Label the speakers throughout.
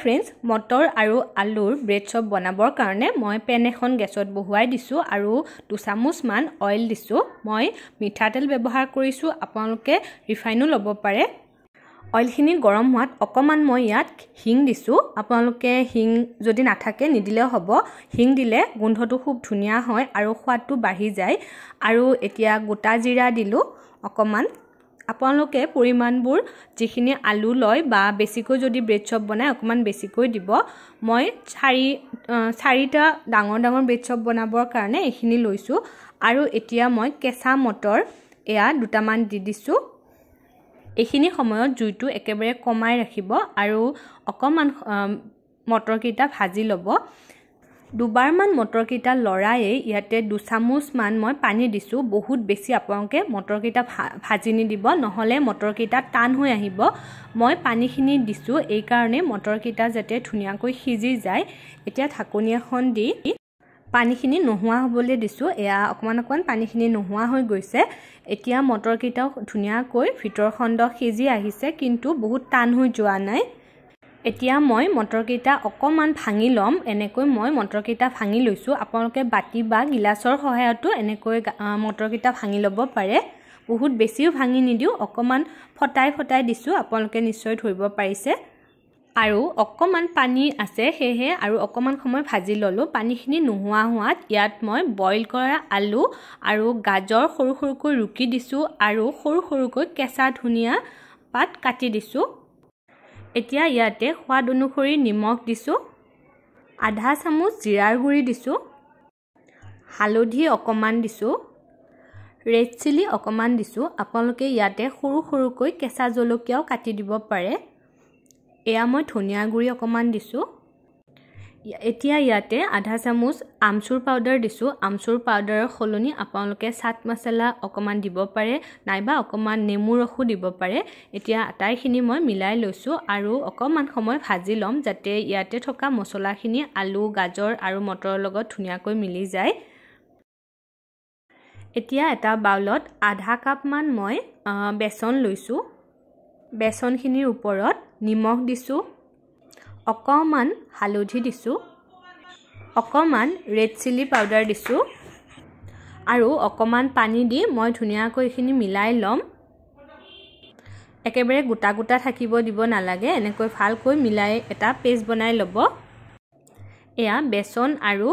Speaker 1: Friends motor আৰু আলুৰ bread চপ বনাবৰ কাৰণে মই পেন এখন গেছত বহুৱাই দিছোঁ আৰু দুচামুচমান অইল দিছোঁ। মই মিঠাতেল ব্যৱহাৰ কৰিছোঁ আপোনালোকে ৰিফাইনো ল'ব পাৰে। অইলখিনি গৰম হোৱাত অকণমান মই ইয়াত শিং দিছোঁ। আপোনালোকে শিং যদি নাথাকে নিদিলেও হ'ব। শিং দিলে গোন্ধটো খুব ধুনীয়া হয় আৰু সোৱাদটো বাঢ়ি যায়। আৰু এতিয়া গোটা জিৰা দিলোঁ অকণমান। আপোনালোকে পৰিমাণবোৰ যিখিনি আলু লয় বা বেছিকৈ যদি ব্ৰেড চপ বনায় অকণমান বেছিকৈ দিব মই চাৰি চাৰিটা ডাঙৰ ডাঙৰ ব্ৰেড চপ বনাবৰ কাৰণে এইখিনি লৈছোঁ। আৰু এতিয়া মই কেঁচা মটৰ এয়া দুটামান দি দিছোঁ। এইখিনি সময়ত জুইটো একেবাৰে কমাই ৰাখিব আৰু অকণমান মটৰকেইটা ভাজি ল'ব। দুবাৰমান মটৰকেইটা লৰায়েই ইয়াতে দুচামুচমান মই পানী দিছোঁ বহুত বেছি আপোনালোকে মটৰকেইটা ভা ভাজি নিদিব নহ'লে মটৰকেইটা টান হৈ আহিব। মই পানীখিনি দিছোঁ এইকাৰণে মটৰকেইটা যাতে ধুনীয়াকৈ সিজি যায়। এতিয়া ঢাকনি এখন দি পানীখিনি নোহোৱা হ'বলৈ দিছোঁ এয়া অকণমান অকণমান পানীখিনি নোহোৱা হৈ গৈছে। এতিয়া মটৰকেইটাও ধুনীয়াকৈ ভিতৰ খণ্ড সিজি আহিছে কিন্তু বহুত টান হৈ যোৱা নাই। এতিয়া মই মটৰকেইটা অকণমান ভাঙি ল'ম। এনেকৈ মই মটৰকেইটা ভাঙি লৈছোঁ। আপোনালোকে বাতি বা গিলাচৰ সহায়তো এনেকৈ মটৰকেইটা ভাঙি ল'ব পাৰে। বহুত বেছিও ভাঙি নিদিওঁ অকণমান ফটাই ফটাই দিছোঁ। আপোনালোকে নিশ্চয় ধৰিব পাৰিছে। আৰু অকণমান পানী আছে সেয়েহে আৰু অকণমান সময় ভাজি ল'লোঁ। পানীখিনি নোহোৱা হোৱাত ইয়াত মই বইল কৰা আলু আৰু গাজৰ সৰু সৰুকৈ ৰুকি দিছোঁ আৰু সৰু সৰুকৈ কেঁচা ধনিয়া পাত কাটি দিছোঁ। এতিয়া ইয়াতে সোৱাদ অনুসৰি নিমখ দিছোঁ আধা চামুচ জিৰাৰ গুড়ি দিছোঁ হালধি অকণমান দিছোঁ ৰেড চিলি অকণমান দিছোঁ। আপোনালোকে ইয়াতে সৰু সৰুকৈ কেঁচা জলকীয়াও কাটি দিব পাৰে। এয়া মই ধনিয়া গুড়ি অকণমান দিছোঁ। এতিয়া ইয়াতে আধা চামুচ আমচুৰ পাউডাৰ দিছোঁ। আমচুৰ পাউডাৰৰ সলনি আপোনালোকে চাট মছলা অকণমান দিব পাৰে নাইবা অকণমান নেমু ৰসো দিব পাৰে। এতিয়া আটাইখিনি মই মিলাই লৈছোঁ আৰু অকণমান সময় ভাজি ল'ম যাতে ইয়াতে থকা মছলাখিনি আলু গাজৰ আৰু মটৰৰ লগত ধুনীয়াকৈ মিলি যায়। এতিয়া এটা বাউলত আধা কাপমান মই বেচন লৈছোঁ। বেচনখিনিৰ ওপৰত নিমখ দিছোঁ। অকণমান হালধি দিছোঁ অকণমান ৰেড চিলি পাউডাৰ দিছোঁ আৰু অকণমান পানী দি মই ধুনীয়াকৈ এইখিনি মিলাই ল'ম। একেবাৰে গোটা গোটা থাকিব দিব নালাগে এনেকৈ ভালকৈ মিলাই এটা পেষ্ট বনাই ল'ব। এয়া বেচন আৰু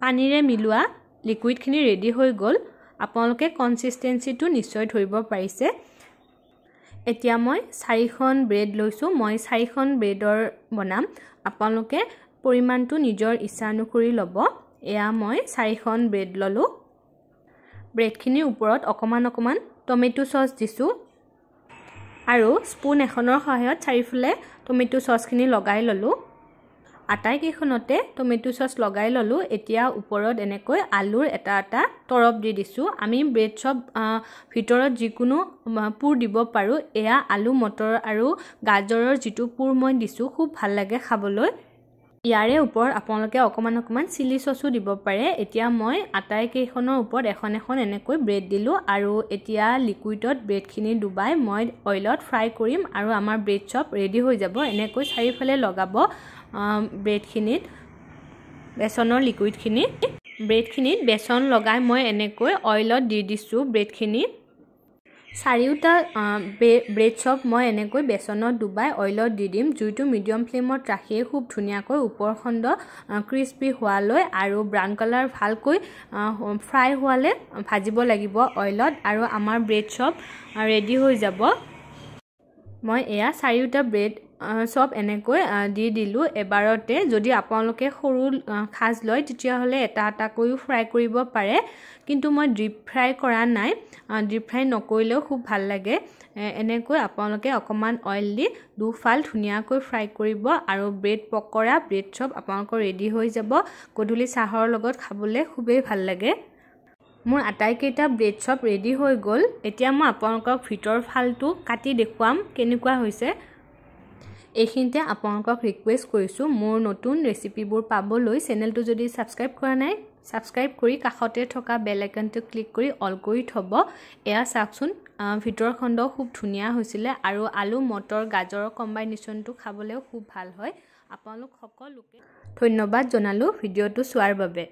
Speaker 1: পানীৰে মিলোৱা লিকুইডখিনি ৰেডি হৈ গ'ল। আপোনালোকে কনচিষ্টেঞ্চিটো নিশ্চয় ধৰিব পাৰিছে। এতিয়া মই চাৰিখন ব্ৰেড লৈছোঁ। মই চাৰিখন ব্ৰেডৰ বনাম। আপোনালোকে পৰিমাণটো নিজৰ ইচ্ছা অনুসৰি ল'ব। এয়া মই চাৰিখন ব্ৰেড ল'লোঁ। ব্ৰেডখিনিৰ ওপৰত অকণমান অকণমান টমেটো চচ দিছোঁ। আৰু স্পুন এখনৰ সহায়ত চাৰিওফালে টমেটো চচখিনি লগাই ল'লোঁ। আটাইকেইখনতে টমেটো চচ লগাই ল'লোঁ। এতিয়া ওপৰত এনেকৈ আলুৰ এটা এটা তৰপ দি দিছোঁ। আমি ব্ৰেড চপ ভিতৰত যিকোনো পুৰ দিব পাৰোঁ। এয়া আলু মটৰ আৰু গাজৰৰ যিটো পুৰ মই দিছোঁ খুব ভাল লাগে খাবলৈ। ইয়াৰে ওপৰত আপোনালোকে অকণমান অকণমান চিলি চচো দিব পাৰে। এতিয়া মই আটাইকেইখনৰ ওপৰত এখন এখন এনেকৈ ব্ৰেড দিলোঁ আৰু এতিয়া লিকুইডত ব্ৰেডখিনি ডুবাই মই অইলত ফ্ৰাই কৰিম আৰু আমাৰ ব্ৰেড চপ ৰেডি হৈ যাব। এনেকৈ চাৰিওফালে লগাব। ব্ৰেডখিনিত বেচনৰ লিকুইডখিনি ব্ৰেডখিনিত বেচন লগাই মই এনেকৈ অইলত দি দিছোঁ ব্ৰেডখিনি চাৰিওটা ব্ৰেড চপ মই এনেকৈ বেচনত ডুবাই অইলত দি দিম জুইটো মিডিয়াম ফ্লেমত ৰাখিয়ে খুব ধুনীয়াকৈ ওপৰখণ্ড ক্ৰিস্পি হোৱালৈ আৰু ব্ৰাউন কালাৰ ভালকৈ ফ্ৰাই হোৱালে ভাজিব লাগিব অইলত আৰু আমাৰ ব্ৰেড চপ ৰেডি হৈ যাব। মই এয়া চাৰিওটা ব্ৰেড চব এনেকৈ দি দিলোঁ। এবাৰতে যদি আপোনালোকে সৰু সাজ লয় তেতিয়াহ'লে এটা এটাকৈও ফ্ৰাই কৰিব পাৰে। কিন্তু মই ডিপ ফ্ৰাই কৰা নাই। ডিপ ফ্ৰাই নকৰিলেও খুব ভাল লাগে। এনেকৈ আপোনালোকে অকণমান অইল দি দুফাল ধুনীয়াকৈ ফ্ৰাই কৰিব আৰু ব্ৰেড পকৰা ব্ৰেড চপ আপোনালোকৰ ৰেডি হৈ যাব। গধূলি চাহৰ লগত খাবলৈ খুবেই ভাল লাগে। মোৰ আটাইকেইটা ব্ৰেড চপ ৰেডি হৈ গ'ল। এতিয়া মই আপোনালোকক ভিতৰ ফালটো কাটি দেখুৱাম। কেনেকুৱা হৈছে? এইখিনিতে আপোনালোকক ৰিকুৱেষ্ট কৰিছোঁ। মোৰ নতুন ৰেচিপিবোৰ পাবলৈ চেনেলটো যদি ছাবস্ক্ৰাইব কৰা নাই ছাবস্ক্ৰাইব কৰি কাষতে থকা বেল আইকনটো ক্লিক কৰি অল কৰি থ'ব। এয়া চাওকচোন ভিতৰৰ খণ্ড খুব ধুনীয়া হৈছিলে আৰু আলু মটৰ গাজৰৰ কম্বাইনেশ্যনটো খাবলৈও খুব ভাল হয়। আপোনালোক সকলোকে ধন্যবাদ জনালোঁ ভিডিঅ'টো চোৱাৰ বাবে।